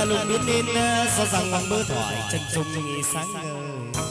là lùng biến nên do rằng mơ thoại chân dung sáng ngời.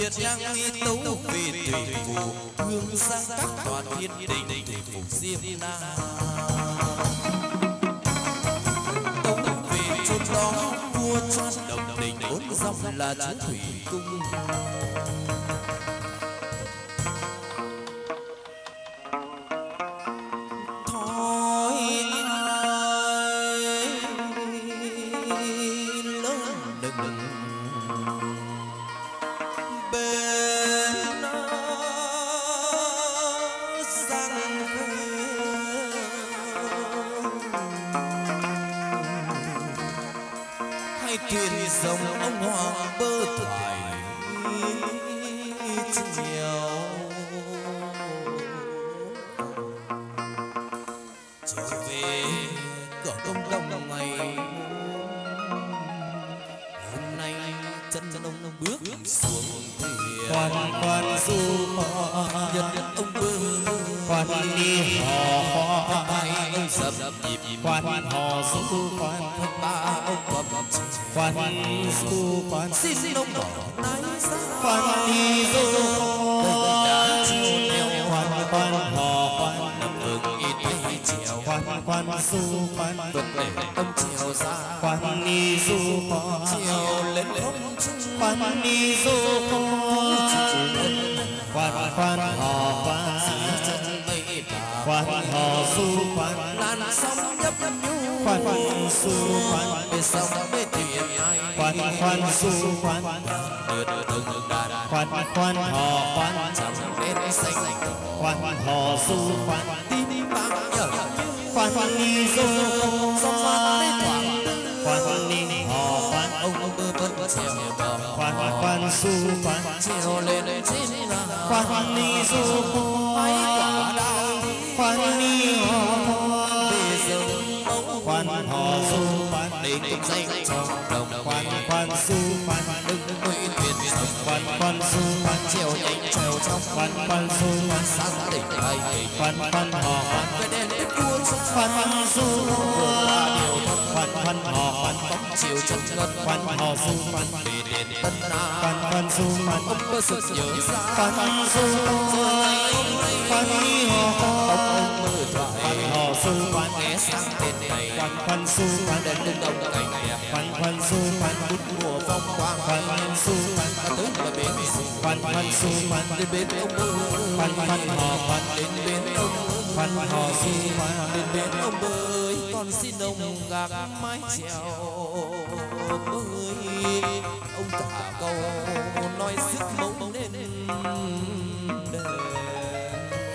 Triệt nhang nghi tấu về thủy phù hương sang các tòa thiên đình thủy phủ diêm na tấu về chốn đó vua cho đồng đình bốn dòng là chú thủy cung. Hò su khoan làn sóng nhấp nhu khoan khoan. Su khoan bên sông bên thuyền khoan khoan su khoan đưa từng đàn khoan khoan hò khoan chẳng bên xanh khoan hò su khoan tin vang nhở khoan khoan. Ni du sông bên thoảng khoan khoan. Ni hò khoan ông bơ vân trèo bờ khoan khoan su khoan. Chiều lên trên khoan khoan. Ni du khoan ni hò về rừng khoan hò su khoan để tung danh trong đồng khoan khoan su khoan đừng nuôi thuyền sông khoan khoan su khoan chiều nhánh trèo trong khoan khoan su khoan sáng tỉnh bay khoan khoan hò khoan về đèn tiếp cuốn sông khoan khoan su khoan khoan hò khoan bóng chiều chân ngân khoan hò su khoan về đèn tân na khoan khoan su khoan ông bơ sực nhớ ra khoan khoan su khoan ni hò khoan khoan su khoan đèn lưng đông cảnh đẹp khoan khoan su khoan mùa phong quang. Khoan khoan su khoan ta tới là bến khoan khoan su khoan đến bến ông mơ khoan khoan hò khoan đến bến ông khoan hò su khoan đến bến ông bơi con xin ông gác mái chèo bơi ông thả câu nói sức mông đến đề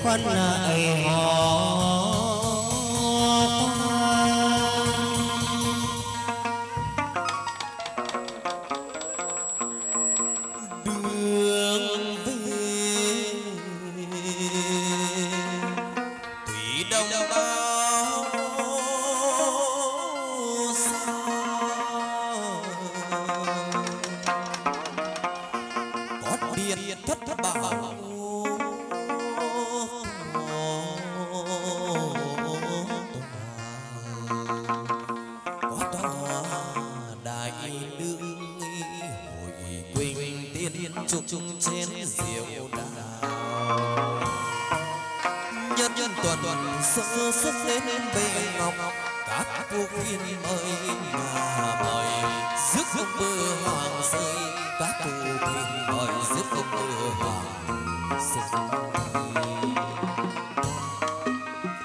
khoan lại hò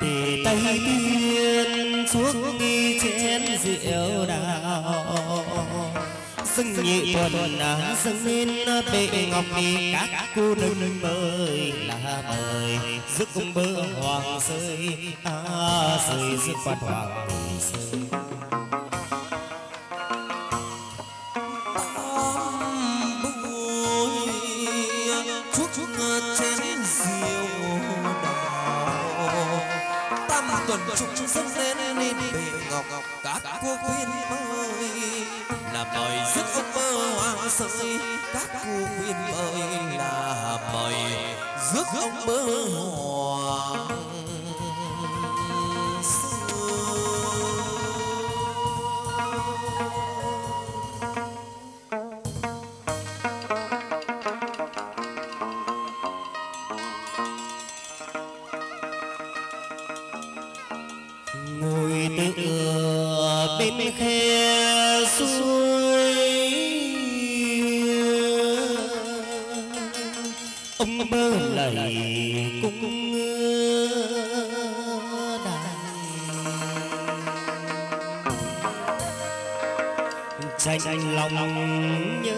ông tây hoàng rơi tiên chuốc nghi chén rượu đào sưng nhị tuần á sưng lên bệ ngọc đi các cô nương mời là mời rước ông bơ hoàng rơi à rơi rước quan hoàng rơi trục dâng lên lên bề ngọc các cô quyên mời. là mời ông mơ hoàng sơi các cô quyên mời. Là mời rước ông mơ hoàng ngồi tựa bên khe suối ông bơ lầy cung đàn tranh lòng nhớ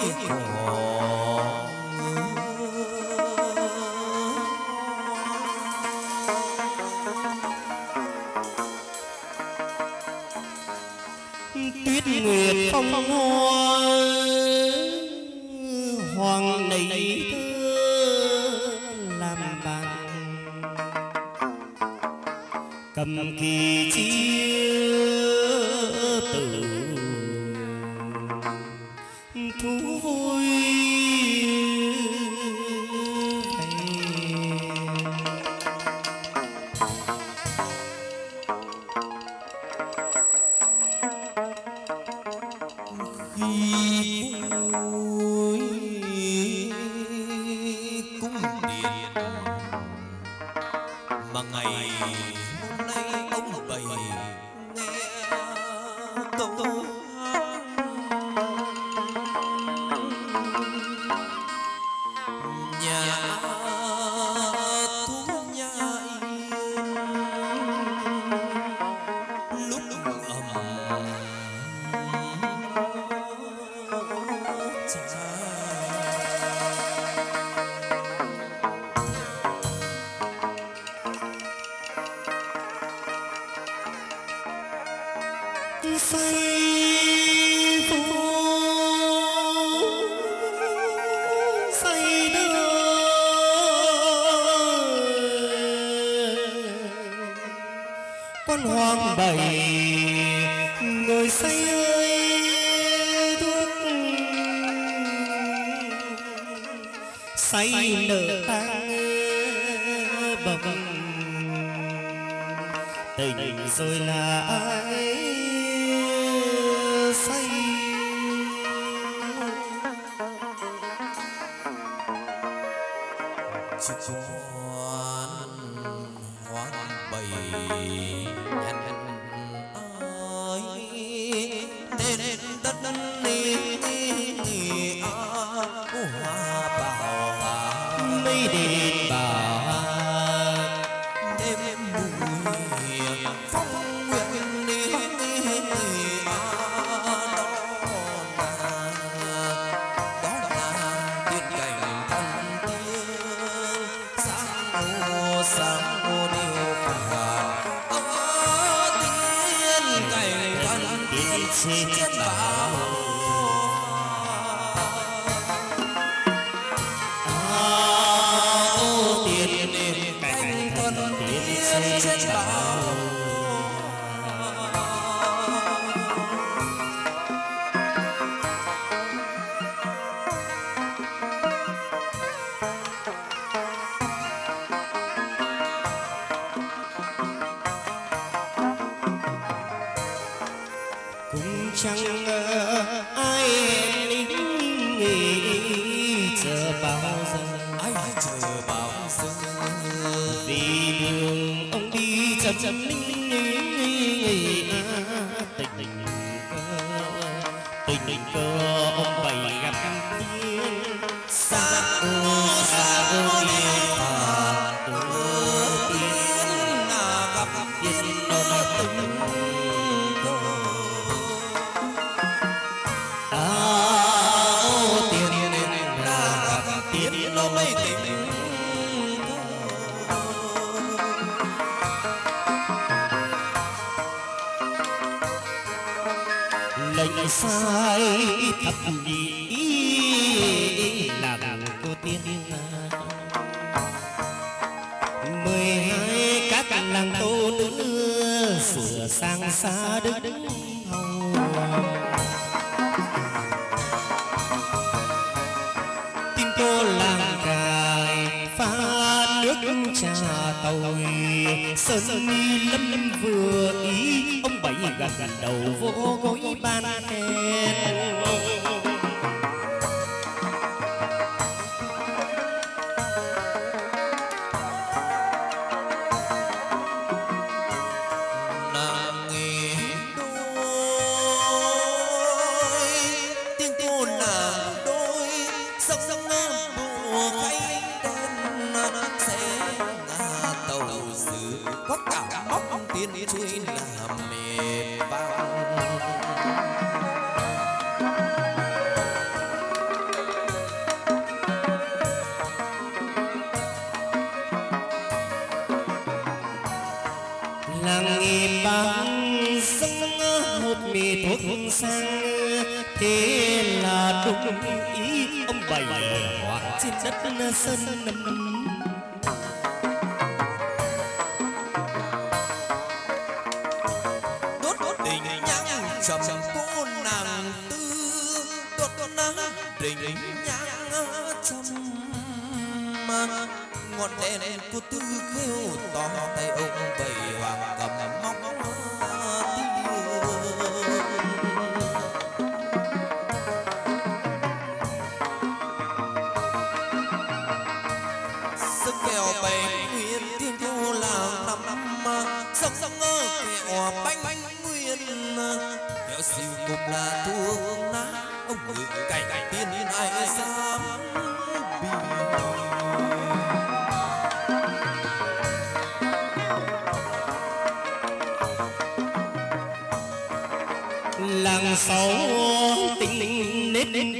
vui với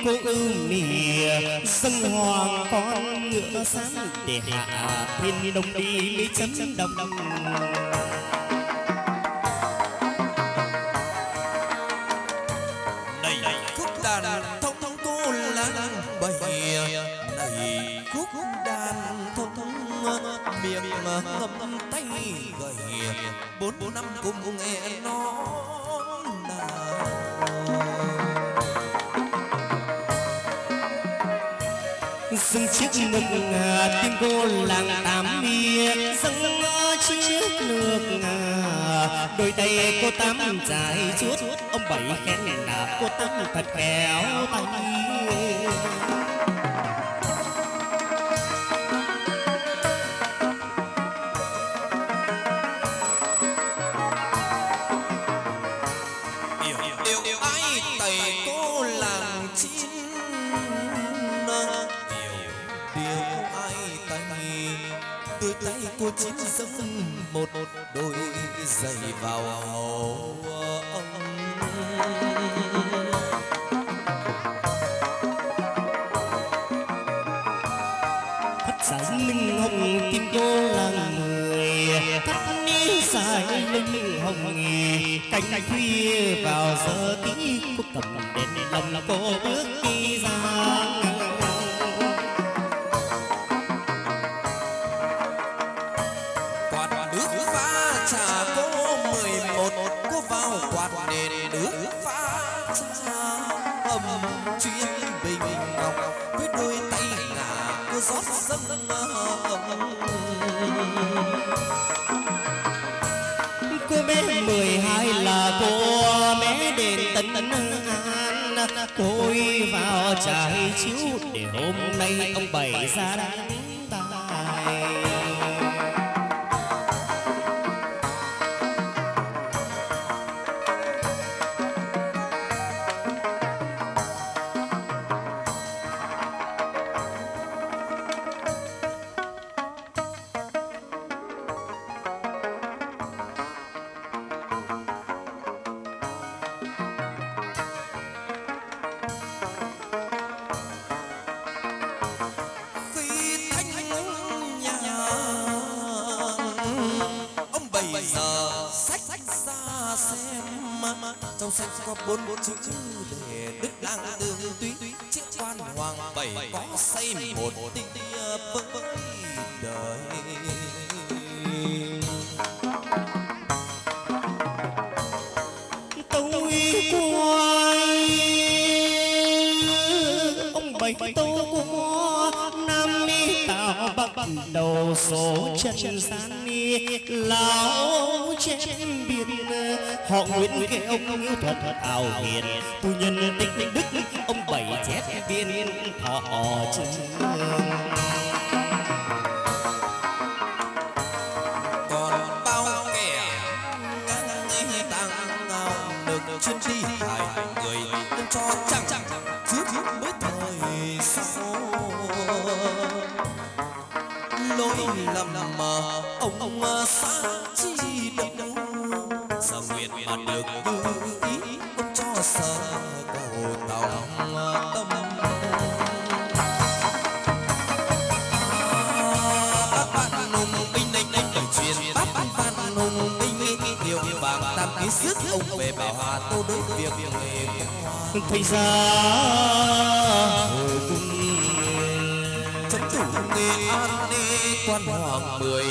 cũng nìa, dân hoàng con ngựa sáng để hạ thiên đông đi lý chấm đồng. đông đôi tay cô tám dài suốt, ông bảy khen là cô tám thật khéo tay. có bốn bốn chữ để đức lang tương túy chiếc quan hoàng bảy có xây một tia với đời. Tôi quay ông bảy tôi qua nam mi tạo bắt đầu số chân san lão chém biệt họ nguyễn kể ông yêu thuật ảo hiền tu nhân tinh tinh đức, ông bảy chép viên, thọ trường thầy cung chấn thủ nghệ an ni quan hoàng mười.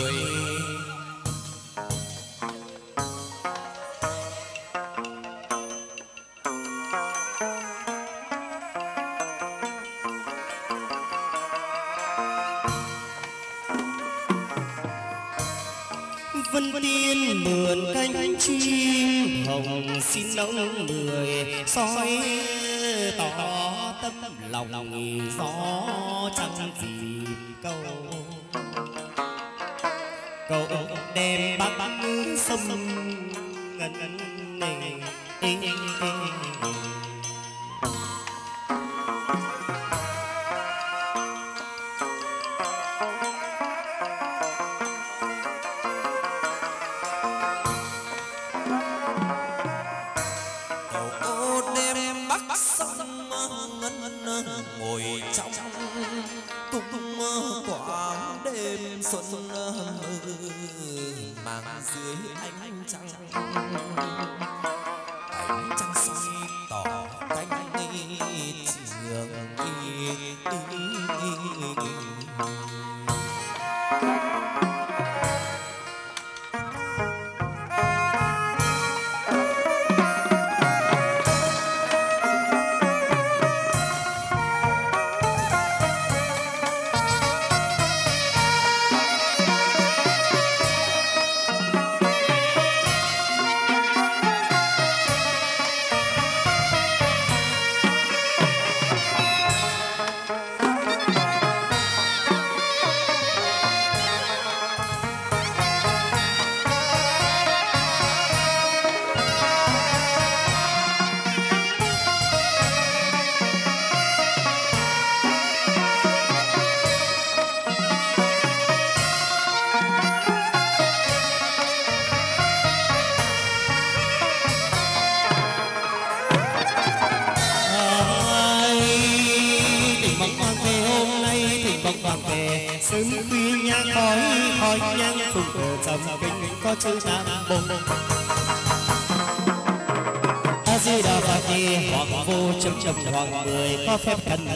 have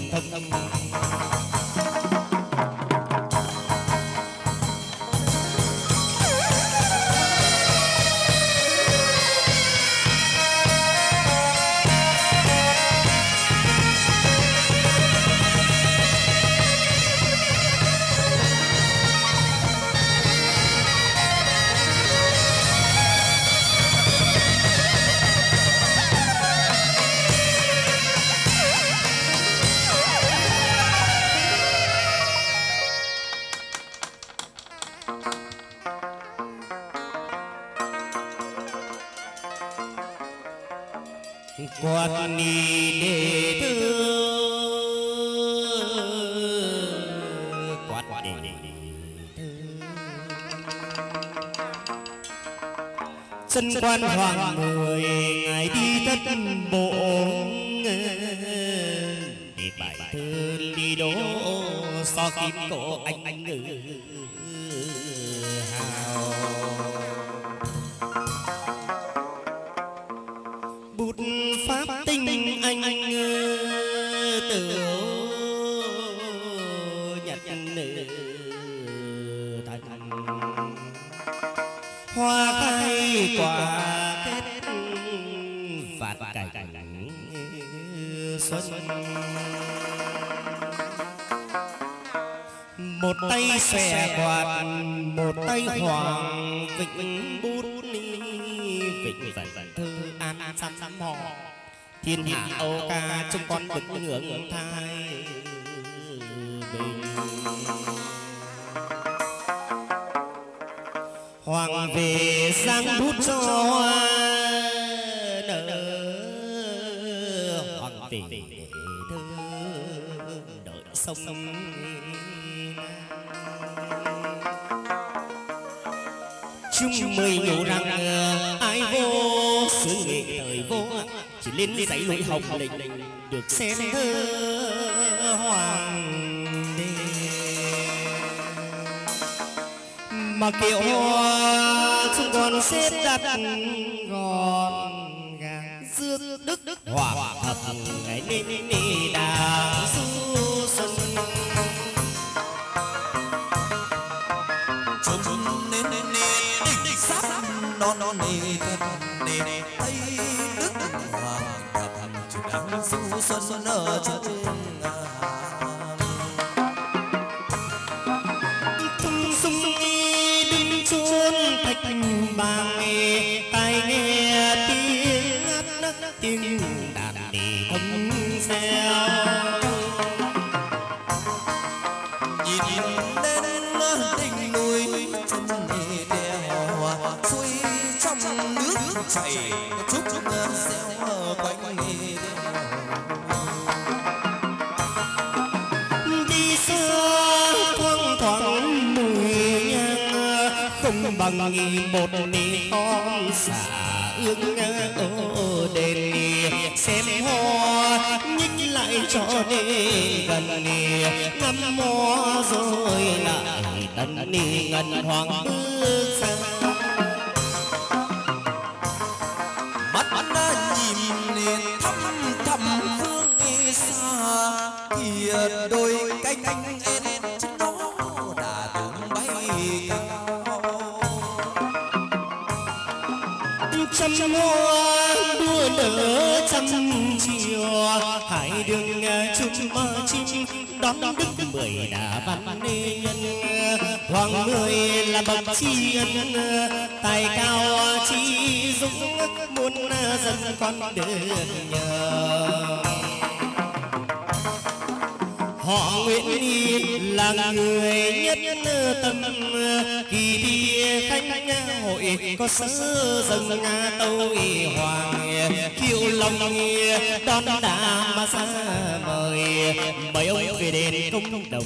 chân quan một tay xòe quạt một tay hoàng vịnh bút vịnh vần thư an sắm sắm họ. Thiên hạ âu ca trong con bực ngưỡng thai bình. Hoàng về giang bút cho hoa mười nhủ rằng ai vô xứ nghệ thời vô chỉ lên dãy núi hồng lệnh được xem thơ hoàng đế. Mà kiệu hoa chúng còn xếp đặt gọn gàng rước đức đức hòa thập ngày nên ni đà du xuân ở trên ngàn tung sung đứng chốn thạch bàng tai nghe tiếng ngắt tiếng đàn đi thông xeo nhìn lên đỉnh núi, chân nề đèo suối trong nước chảy, chúc xéo quanh nghề một nỉ con xả ước ô đền xem hoa nhích lại cho đến gần ngắm hoa rồi lại tận ni ngân hoàng bước mười đà văn nhân hoàng mười là bậc tri ân tài cao chi dũng muôn dân con được nhờ họ nguyện đi là người nhất tâm kỳ thi khánh hội có sớ dâng tâu hoàng kiệu lòng đón đà mà xa mời. Mời ông về đền công đồng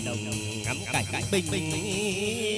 ngắm cảnh bình thơ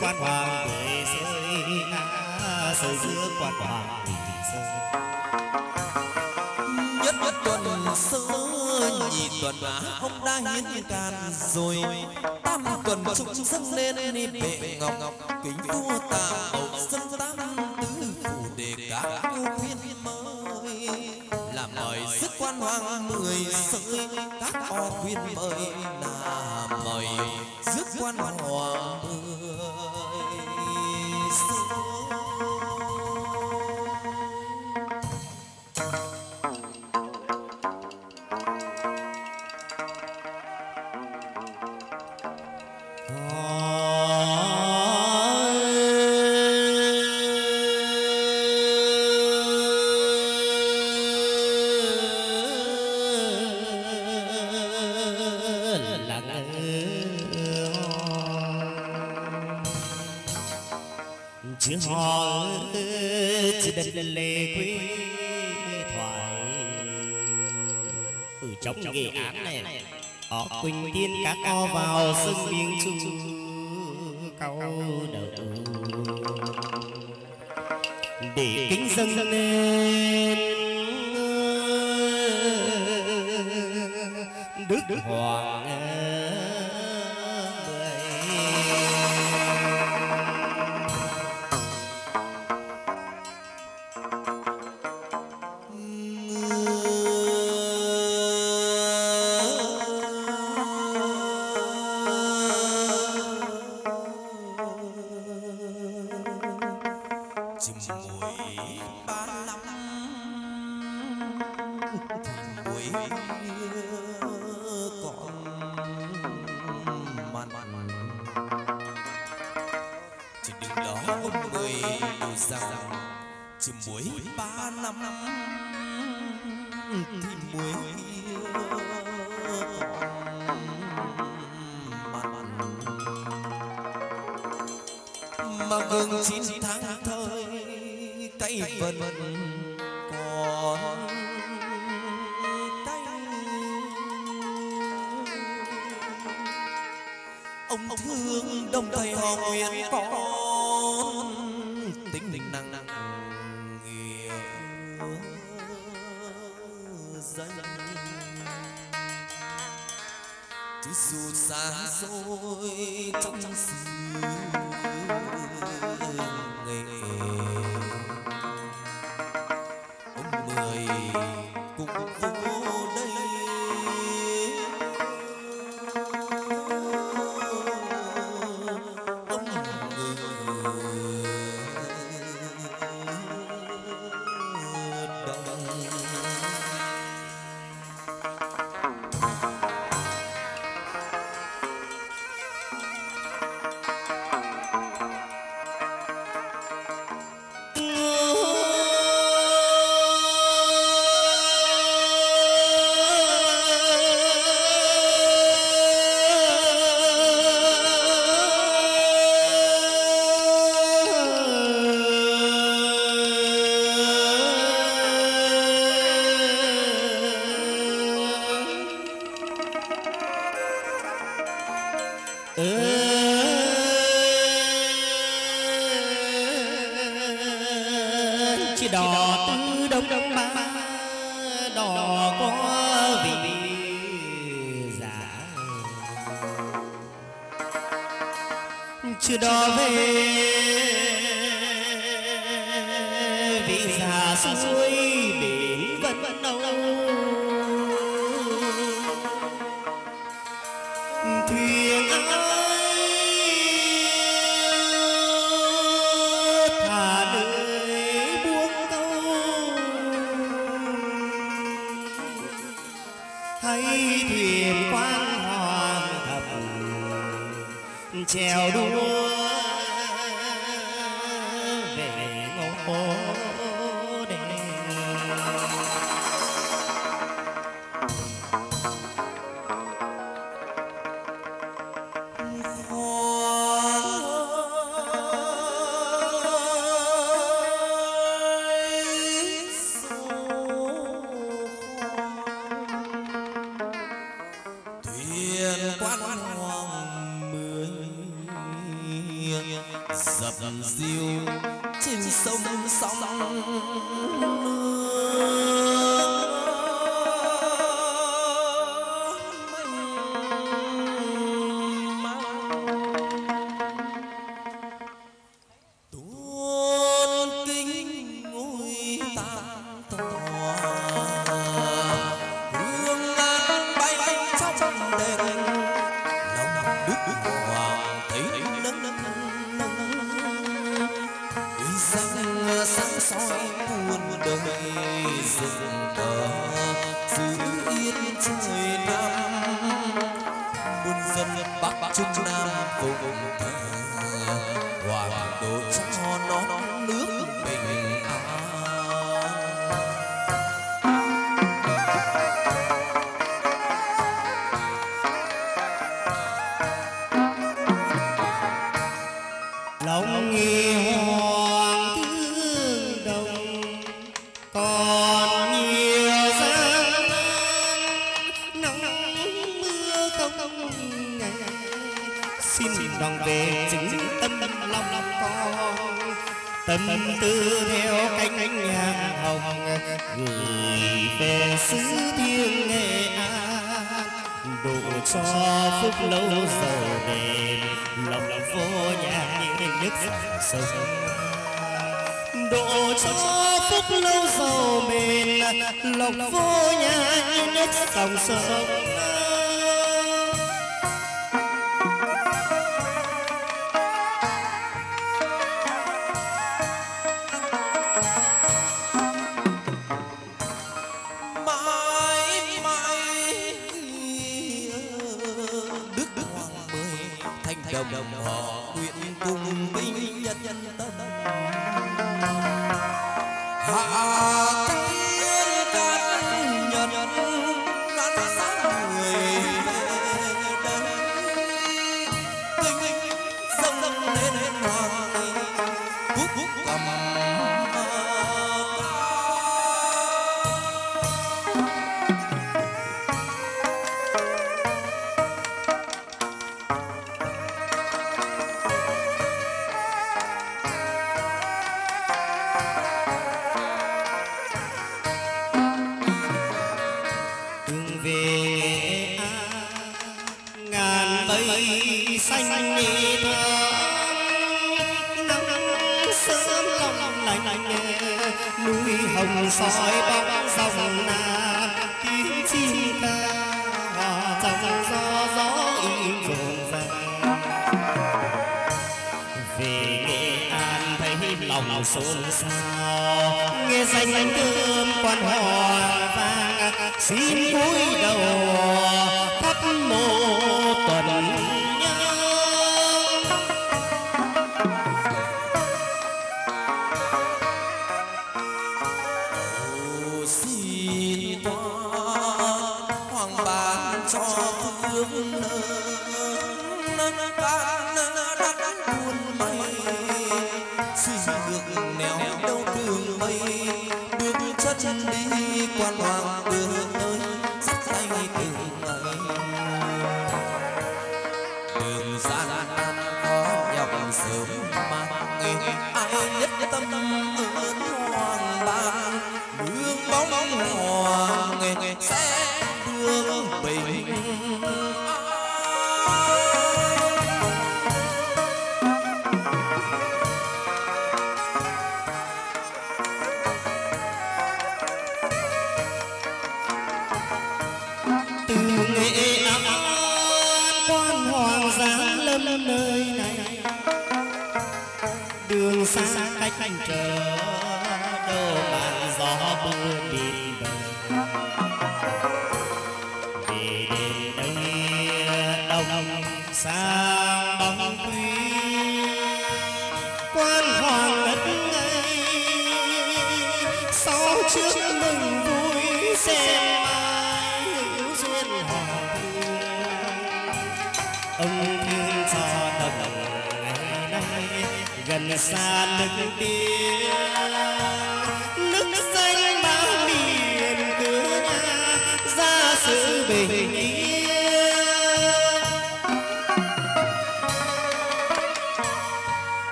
quan hoàng tuổi rơi ngã sầu giữa quan hoàng bình rơi nhất nhất tuần sơ nhị tuần mà ông đã hiến can rồi. Tam tuần trục dâng lên bệ ngọc. Ngọc kính vua ta hậu dân tam tứ phủ đề các yêu khuyên mời. Làm mời sức quan hoàng người sợi, các o khuyên mời. xa xôi trong sự thấy thuyền quang hoàng thập trèo đua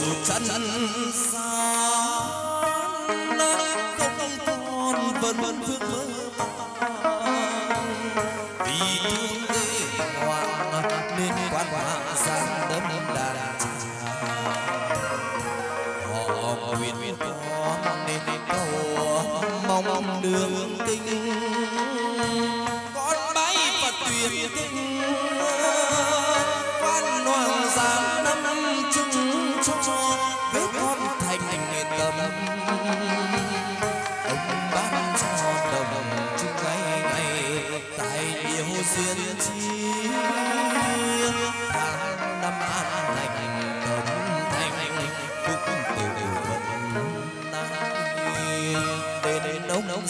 dù chân xa không còn vẫn vẫn vương mơ.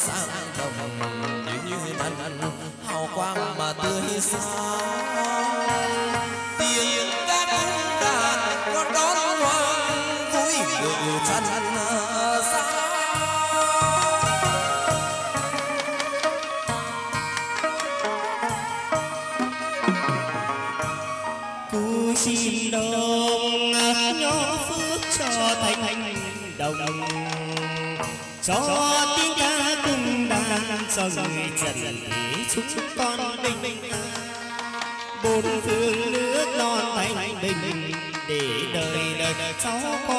Sang đồng như như năn hào quang mà tươi sáng. Tiếng sao người trần thế con bình an bốn phương nước non thành bình để đời đời cháu con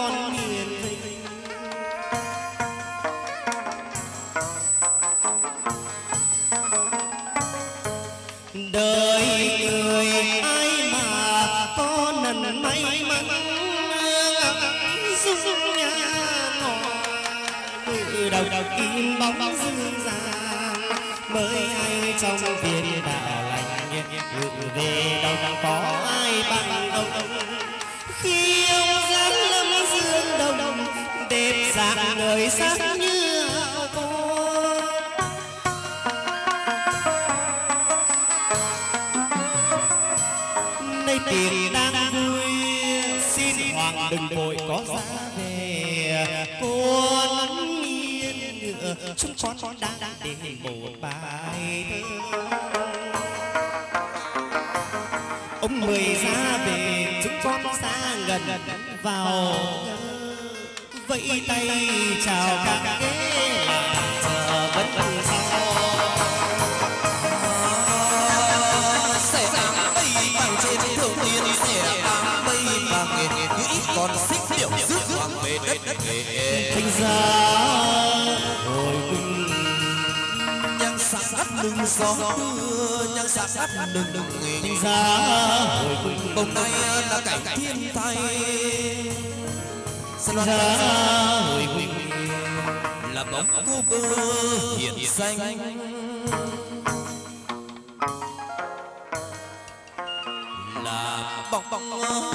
trong viên đạo lành ngự về đâu chẳng có ai bằng ông khi ông giáng lâm dương đồng, đẹp dạng người sắc như hào nay tiền đang vui xin hoàng đừng vội có ra về. Con chúng con đang để một bài thơ. Ông mời ra về, chúng con xa gần vào vẫy tay chào các ghế là chờ vẫn sau sẽ ám mây bằng trên thượng tiên, sẽ ám bay bằng nghĩ còn xích đất thành ra hồi cung nhang sáng đắp lưng gió mưa nhang sáng đắp lưng lưng thành ra hồi cung hôm nay là cảnh thiên thay Sẽ thành loan hồi cung là bóng cô bơ hiện xanh. là bóng bóng vào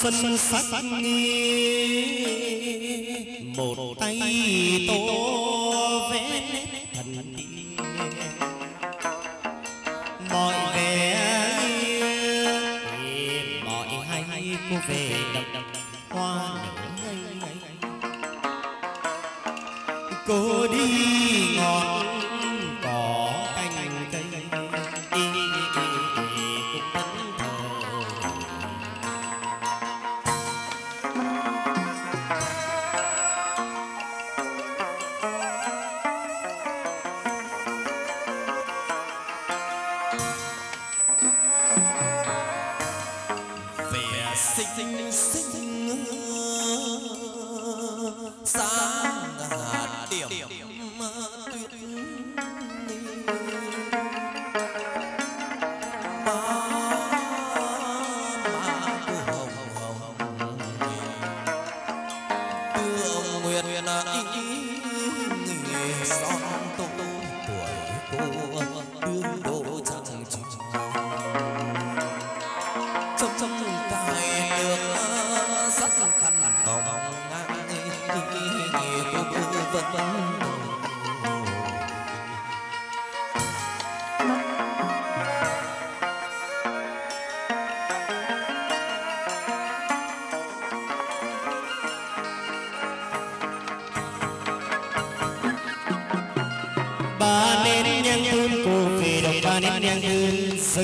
xuân sắc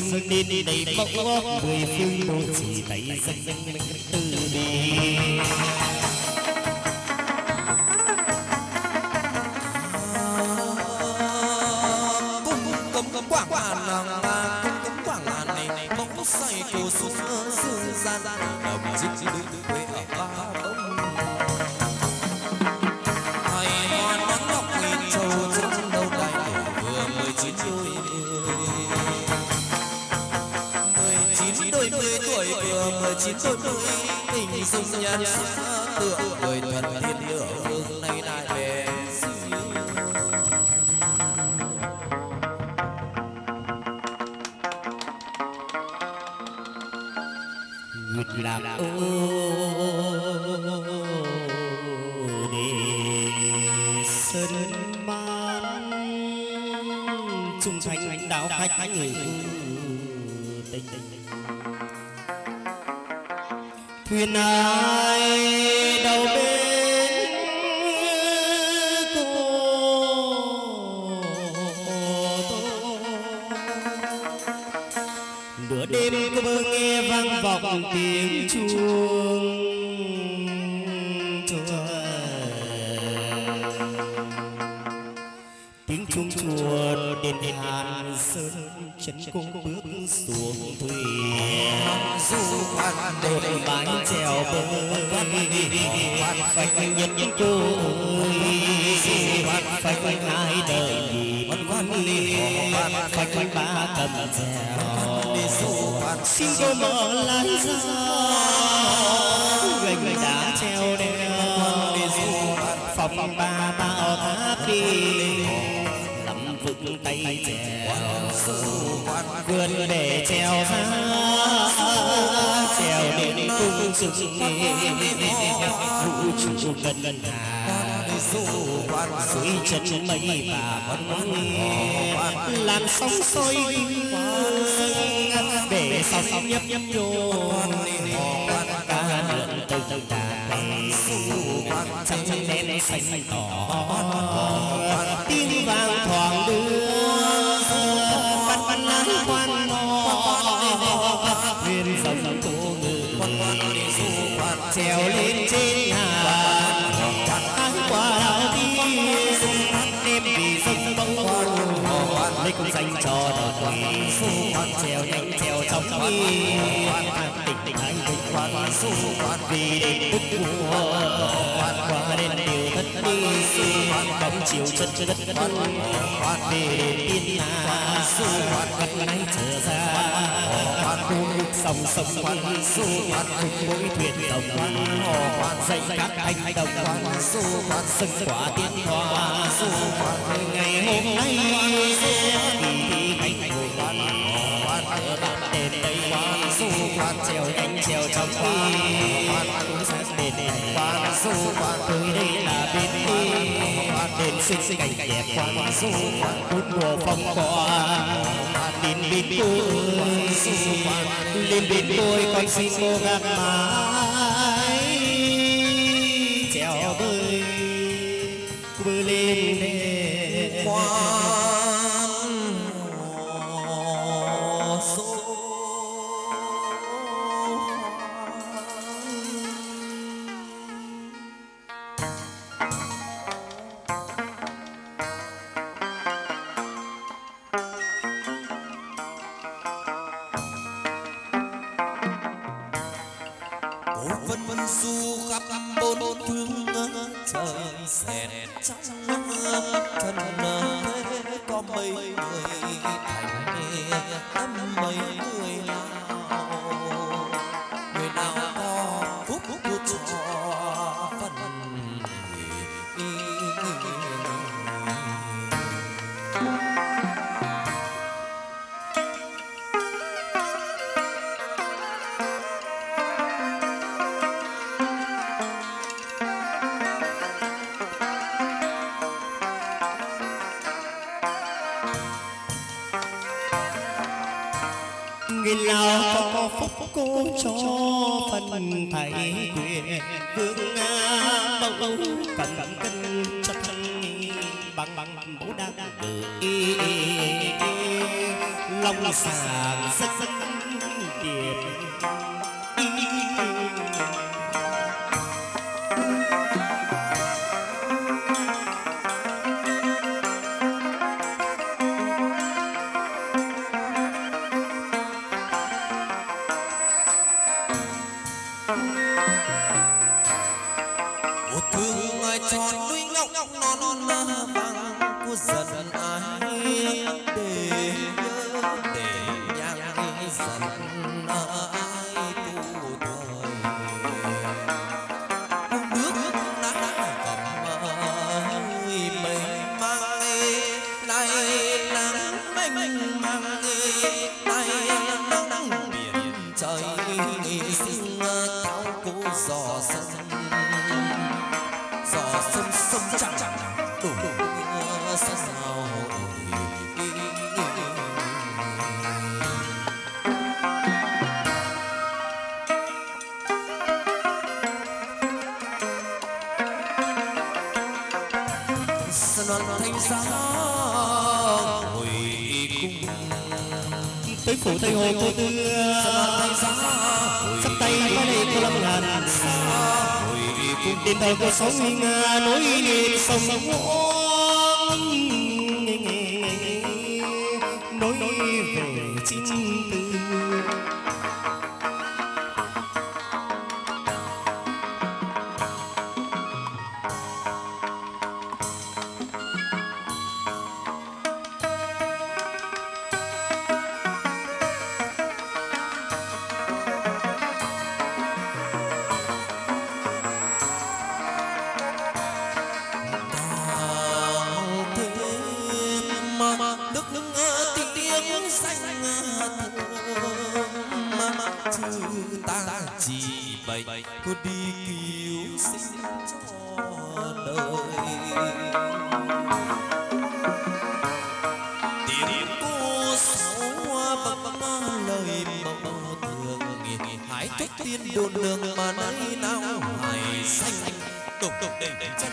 hương dâng đến đầy mẫu mười phương đô chỉ tay dâng dung nhan sắc tựa người thuần thiên phải nhân nhân phải phạch hai đời nhịp phạch ba cầm chèo xin cô mở lái ra gành đá treo đeo phòng ba bao tháp đi nắm vững tay chèo vươn để treo ra cùng đến cung vũ trụ gần gần hà dưới chân mây và con làm sóng sôi để sóng nhấp nhấp nhô ca lượn từ từ đàn trăng trăng đen xanh tỏ tiếng vang thoảng đưa vì đến tức vua quan qua điều thất đi bóng chiều chân đất quan quan vì đến tiên là quan gần nay trở ra quan cung ngực sòng sông quan quan cùng mỗi thuyền đồng quan dạy các anh đồng quan quan sân quả tiên hoa ngày hôm nay du khoan tôi đây là bên đi đến xinh cảnh đẹp khoan du khoan bút mùa phong cỏ đến bên tôi lên bên tôi con xin cô gác mái. sống ngà núi niệm sông đồn đường mà nay nào hải xanh. Tục tục đầy chân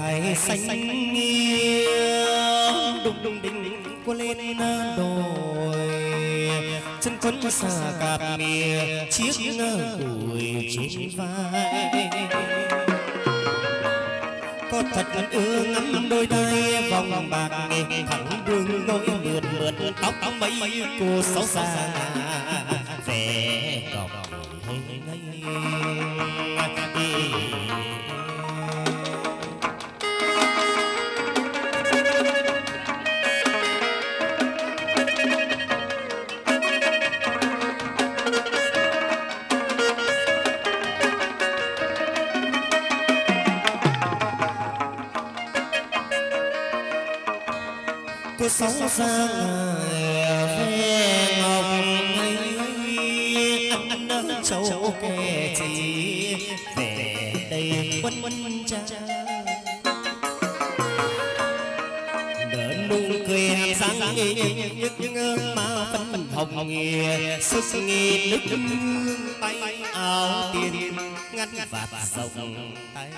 hải xanh đùng đùng đỉnh của lên đồ vẫn xa cạp mìa chiếc củi trên vai. Có thật ưa ngắm đôi tay, vòng bạc Thẳng đường nỗi mượt mượt, tóc mấy cô xấu xa Về cọc hơi ngây. Cô xa ra về ngọc ấy ăn nỡ châu kẻ chỉ về đây quân quân cha đỡ nụ cười hàm sáng nghi nhưng mà phân hồng nghề sức nghi nước tay áo tiền ngắt vạt rộng tay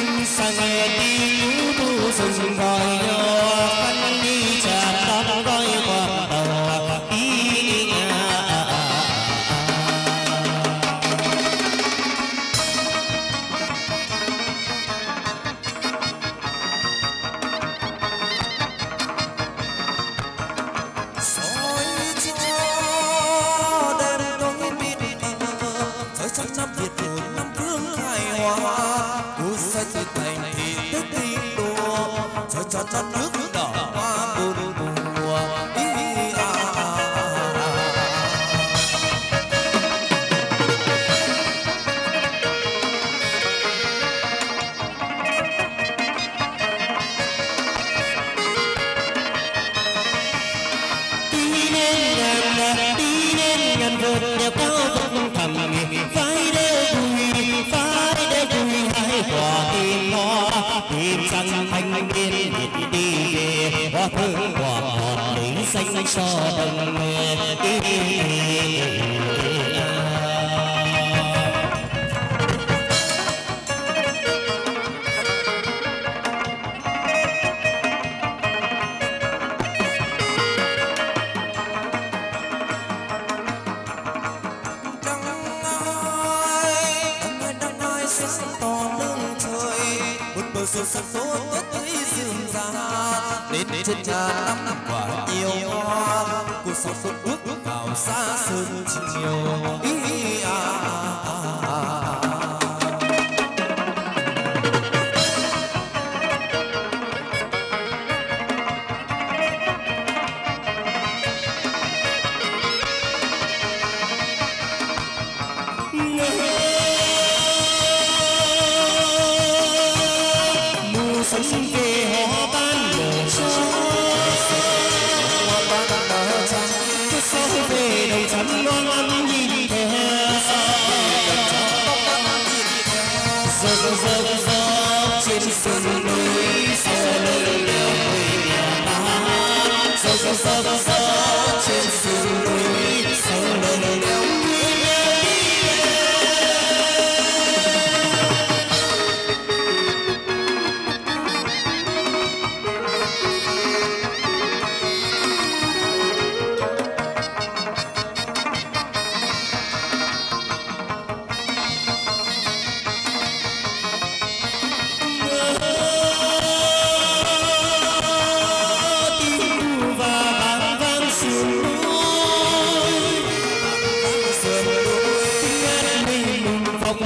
संगति दूध संगाया कन्नी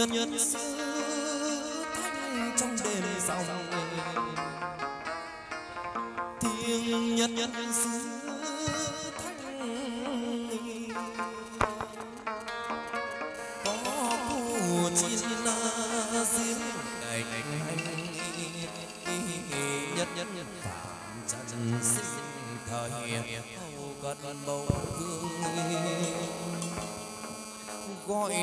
sườn núi gió lời nghèo gió gió gió gió gió gió gọi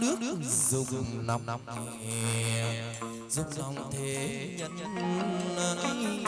nước dùng gió lòng dùng lòng thế nhân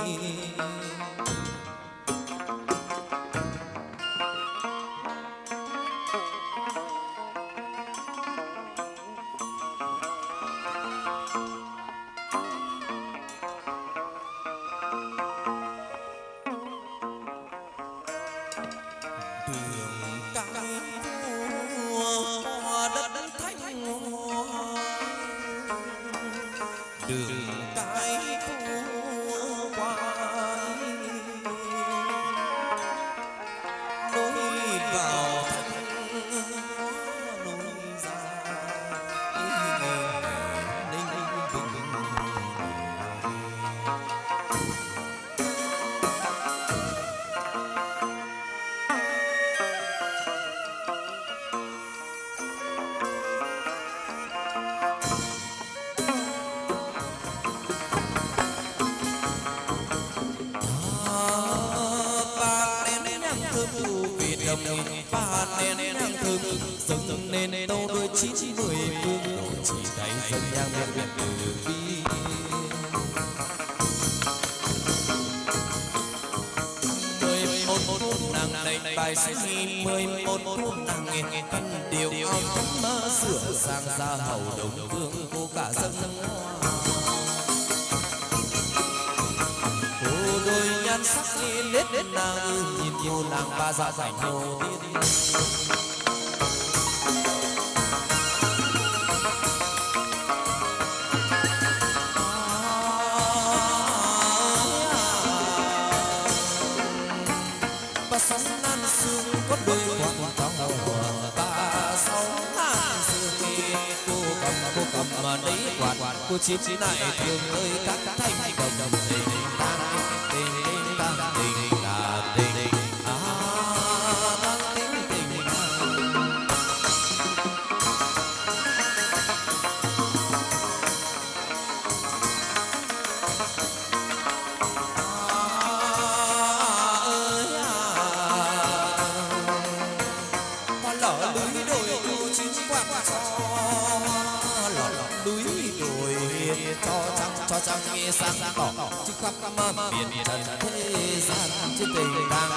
trong nghi sáng tỏ chứ khắp mơ biển trần thế gian chứ tình đang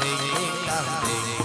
tình đang tình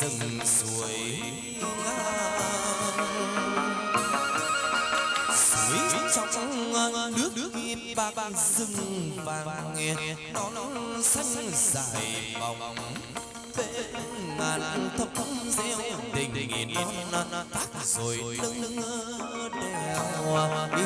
rừng suối. Suối trong nước nước bạc, rừng vàng nghe non xanh dài bóng. Bên ngàn thấp gieo tình non thác rồi lưng đèo đi.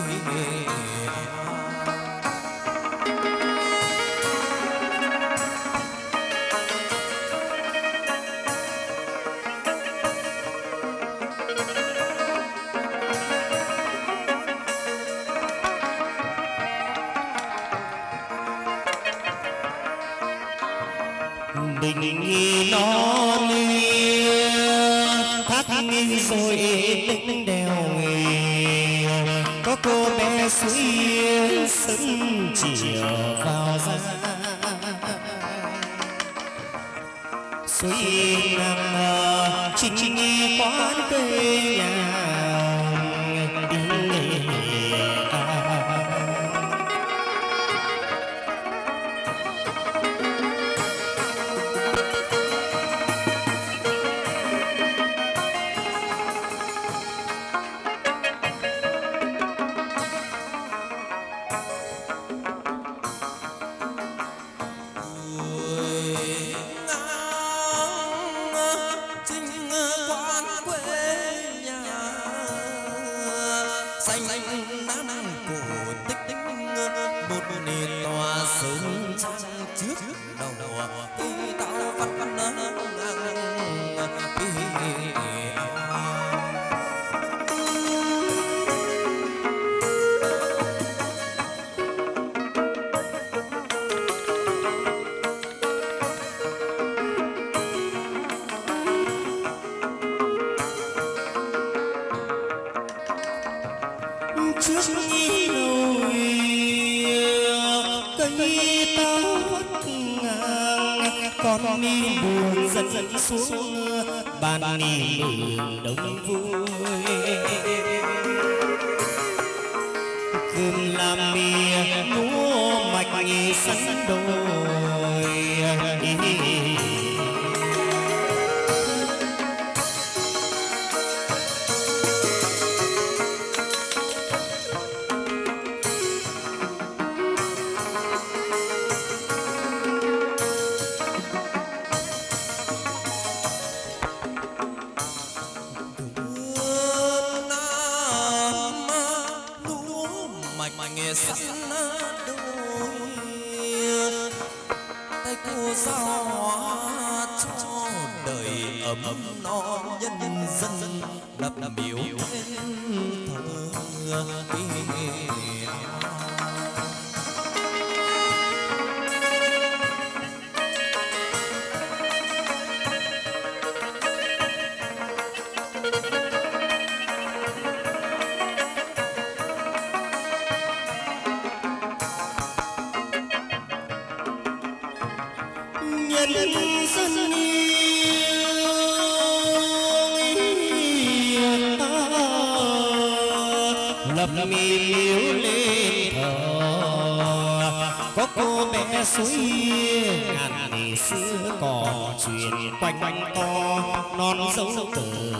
mạch nghe sẵn đôi tay cô giao hóa cho đời ấm no nhân dân lập miếu thờ cô bé suối ngàn ngày xưa cỏ truyền quanh quanh to non dấu tử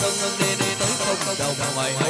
sân đi đi tới không đồng ngoài.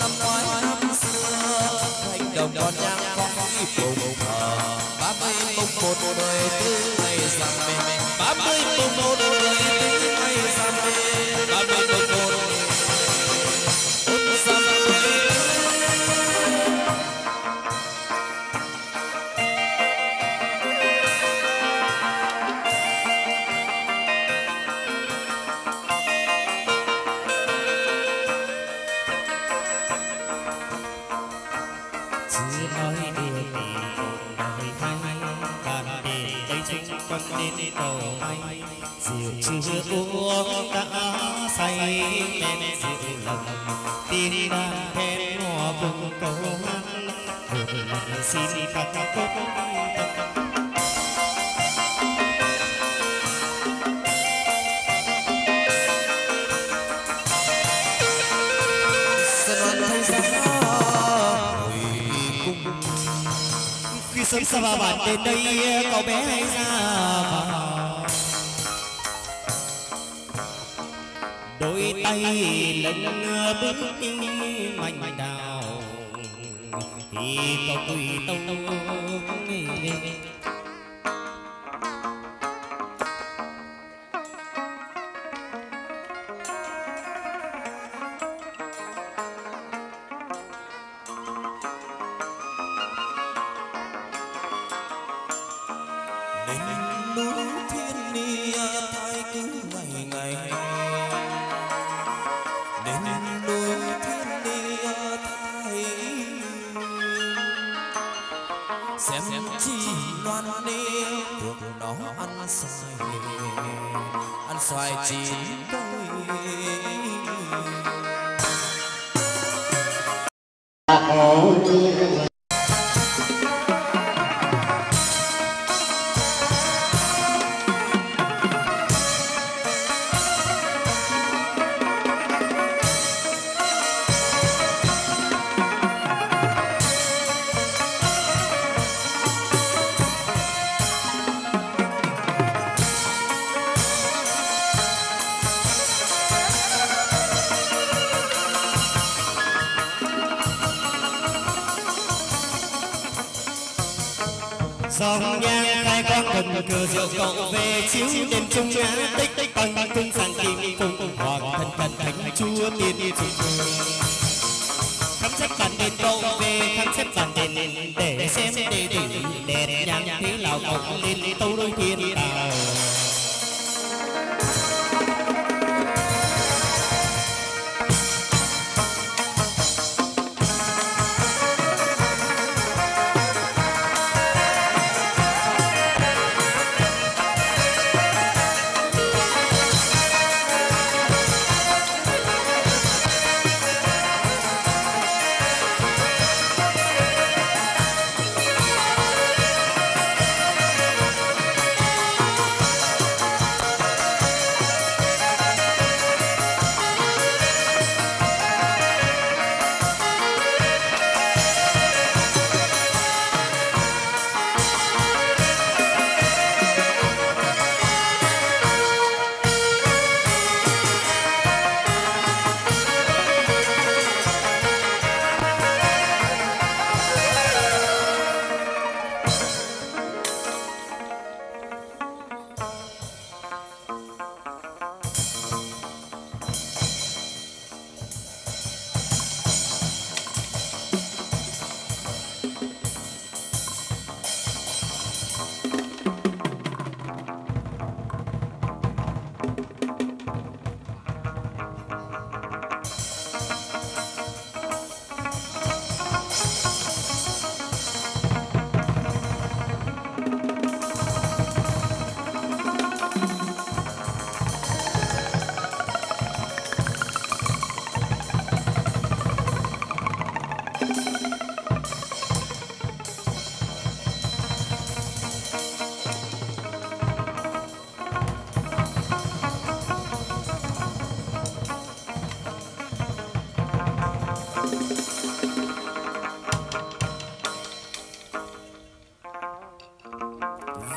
năm ngoái năm xưa thành đồng con nhang phong bùng thờ ba mươi mùng một đời tư ngày rằng ba mươi mùng một đời tư ngày rằng ba khi sớm xa bà bạn đến đây cậu bé hay ra vào đôi tay lần bước mạnh đà cầu quỳ tông tông society.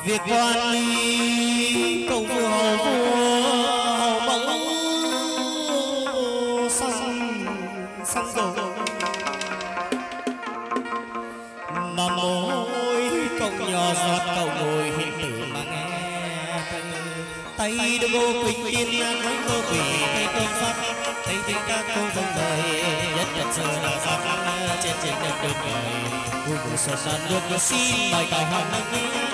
Việc quan ly cầu vua hầu vua, hầu mẫu xong xong rồi mà môi, cậu nhỏ giọt cậu ngồi hiện tử mà nghe tay. Đưa vô quỳnh tiên nói cô quỷ, tay cơn phát. Tay tiếng ca cô dâng đời nhất nhật sơ là giáp trên trên đất đơn đời vui vui sờ sàn được xin bài cậu hoàng nâng.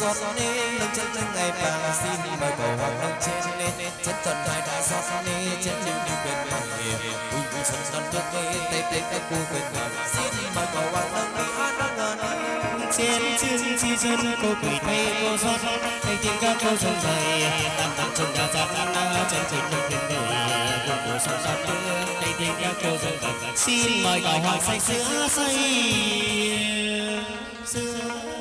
Giọt lên nâng chân lên ngày vàng xin mời cầu hoàng nâng trên lên. Chân thần hai đã giọt lên trên chân đi bên bờ hề vui vui sân sân nước lên tê tê tê cô quên ngờ xin mời cầu hoàng nâng đi. Hát nâng ngờ trên chương chi chân cô quỳ thay cô giọt thay tiếng ca cô trong dày tam tam chân đã giọt chân chân được thiên đời cô cô sân sân nước tay tiếng ca cô trong dày xin mời cầu hoàng say sữa say sữa.